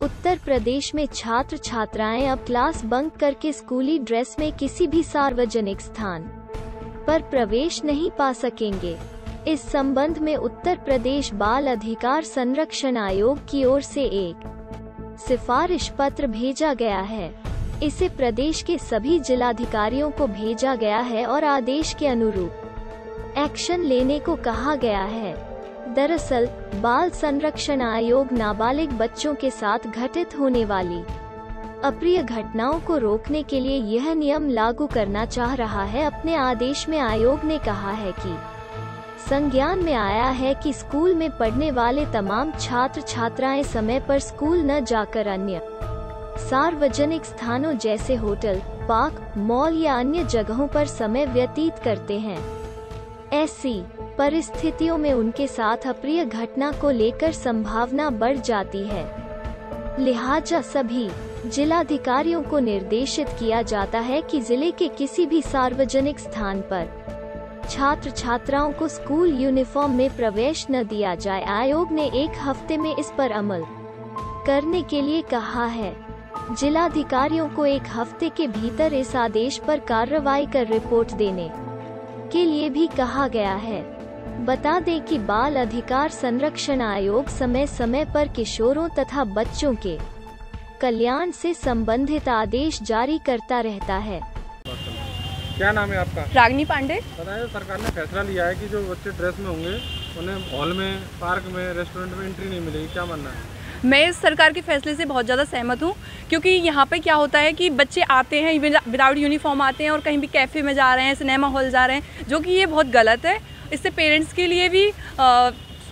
उत्तर प्रदेश में छात्र छात्राएँ अब क्लास बंक करके स्कूली ड्रेस में किसी भी सार्वजनिक स्थान पर प्रवेश नहीं पा सकेंगे। इस संबंध में उत्तर प्रदेश बाल अधिकार संरक्षण आयोग की ओर से एक सिफारिश पत्र भेजा गया है। इसे प्रदेश के सभी जिलाधिकारियों को भेजा गया है और आदेश के अनुरूप एक्शन लेने को कहा गया है। दरअसल, बाल संरक्षण आयोग नाबालिग बच्चों के साथ घटित होने वाली अप्रिय घटनाओं को रोकने के लिए यह नियम लागू करना चाह रहा है, अपने आदेश में आयोग ने कहा है कि संज्ञान में आया है कि स्कूल में पढ़ने वाले तमाम छात्र छात्राएँ समय पर स्कूल न जाकर अन्य सार्वजनिक स्थानों जैसे होटल, पार्क, मॉल या अन्य जगहों पर समय व्यतीत करते हैं। ऐसी परिस्थितियों में उनके साथ अप्रिय घटना को लेकर संभावना बढ़ जाती है। लिहाजा सभी जिलाधिकारियों को निर्देशित किया जाता है कि ज़िले के किसी भी सार्वजनिक स्थान पर छात्र छात्राओं को स्कूल यूनिफॉर्म में प्रवेश न दिया जाए। आयोग ने एक हफ़्ते में इस पर अमल करने के लिए कहा है। जिलाधिकारियों को एक हफ़्ते के भीतर इस आदेश पर कार्रवाई कर रिपोर्ट देने के लिए भी कहा गया है। बता दें कि बाल अधिकार संरक्षण आयोग समय समय पर किशोरों तथा बच्चों के कल्याण से संबंधित आदेश जारी करता रहता है। क्या नाम है आपका? रागनी पांडे। बताया सरकार ने फैसला लिया है कि जो बच्चे ड्रेस में होंगे उन्हें हॉल में पार्क में रेस्टोरेंट में एंट्री नहीं मिलेगी क्या मानना है? मैं इस सरकार के फैसले से बहुत ज़्यादा सहमत हूँ क्योंकि यहाँ पे क्या होता है कि बच्चे आते हैं विदाउट यूनिफॉर्म आते हैं और कहीं भी कैफ़े में जा रहे हैं सिनेमा हॉल जा रहे हैं जो कि ये बहुत गलत है। इससे पेरेंट्स के लिए भी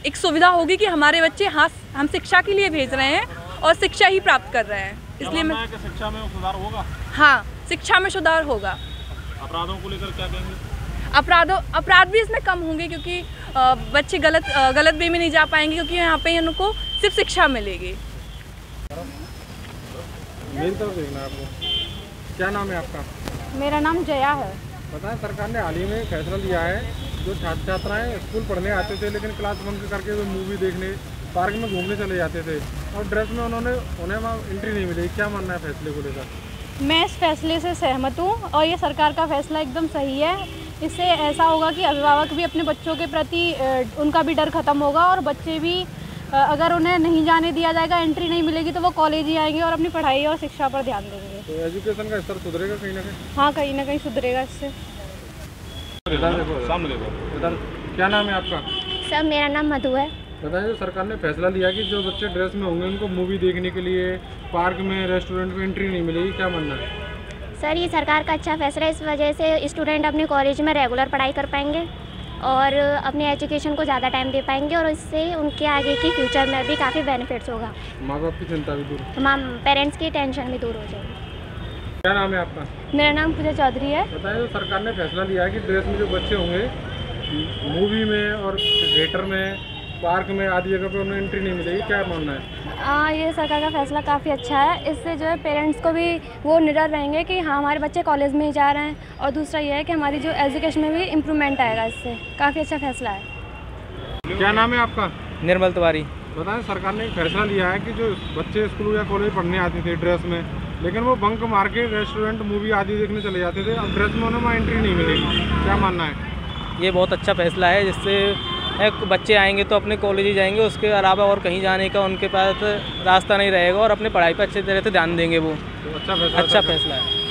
एक सुविधा होगी कि हमारे बच्चे हाँ हम शिक्षा के लिए भेज रहे हैं और शिक्षा ही प्राप्त कर रहे हैं। इसलिए मैं शिक्षा में सुधार होगा? हाँ शिक्षा में सुधार होगा। अपराधों को लेकर क्या कहेंगे? अपराधों अपराध भी इसमें कम होंगे क्योंकि बच्चे गलत गलत वे में नहीं जा पाएँगे क्योंकि यहाँ पे उनको सिर्फ़ शिक्षा मिलेगी। क्या नाम है आपका? मेरा नाम जया है। पता है सरकार ने हाल ही में फैसला लिया है जो छात्र छात्राएँ स्कूल पढ़ने आते थे लेकिन क्लास बंक करके वो मूवी देखने पार्क में घूमने चले जाते थे और ड्रेस में उन्होंने उन्हें वहाँ एंट्री नहीं मिली। क्या मानना है फैसले को लेकर? मैं इस फैसले से सहमत हूँ और ये सरकार का फैसला एकदम सही है। इससे ऐसा होगा कि अभिभावक भी अपने बच्चों के प्रति उनका भी डर खत्म होगा और बच्चे भी अगर उन्हें नहीं जाने दिया जाएगा एंट्री नहीं मिलेगी तो वो कॉलेज ही आएँगे और अपनी पढ़ाई और शिक्षा पर ध्यान देंगे। तो एजुकेशन का स्तर सुधरेगा कहीं ना कहीं? हाँ कहीं ना कहीं सुधरेगा इससे। क्या नाम है आपका? सर मेरा नाम मधु है। बताइए सरकार ने फैसला लिया कि जो बच्चे ड्रेस में होंगे उनको मूवी देखने के लिए पार्क में रेस्टोरेंट में एंट्री नहीं मिलेगी क्या मानना है? सर ये सरकार का अच्छा फैसला है इस वजह से स्टूडेंट अपने कॉलेज में रेगुलर पढ़ाई कर पाएँगे और अपने एजुकेशन को ज़्यादा टाइम दे पाएँगे और इससे उनके आगे की फ्यूचर में भी काफ़ी बेनिफिट्स होगा। माँ बाप की चिंता भी दूर माँ पेरेंट्स की टेंशन भी दूर हो जाएगी। क्या नाम है आपका? मेरा नाम पूजा चौधरी है। बताइए सरकार ने फैसला लिया है कि ड्रेस में जो बच्चे होंगे मूवी में और थिएटर में पार्क में आदि जगह पर उन्हें एंट्री नहीं मिलेगी क्या मानना है? हाँ ये सरकार का फैसला काफ़ी अच्छा है। इससे जो है पेरेंट्स को भी वो निडर रहेंगे कि हाँ हमारे बच्चे कॉलेज में ही जा रहे हैं। और दूसरा ये है कि हमारी जो एजुकेशन में भी इम्प्रूवमेंट आएगा इससे। काफ़ी अच्छा फैसला है। क्या नाम है आपका? निर्मल तिवारी। बताएँ सरकार ने एक फैसला लिया है कि जो बच्चे स्कूल या कॉलेज पढ़ने आते थे ड्रेस में लेकिन वो बंक मार के रेस्टोरेंट मूवी आदि देखने चले जाते थे। अब ड्रेस में उन्हें वहाँ एंट्री नहीं मिलेगी। क्या मानना है? ये बहुत अच्छा फैसला है जिससे बच्चे आएँगे तो अपने कॉलेज ही जाएँगे उसके अलावा और कहीं जाने का उनके पास रास्ता नहीं रहेगा और अपने पढ़ाई पर अच्छे तरह से ध्यान देंगे वो। तो अच्छा फैसला अच्छा फैसला है।